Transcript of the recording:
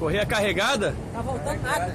Correia carregada? Tá voltando nada.